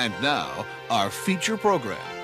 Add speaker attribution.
Speaker 1: And now, our feature program.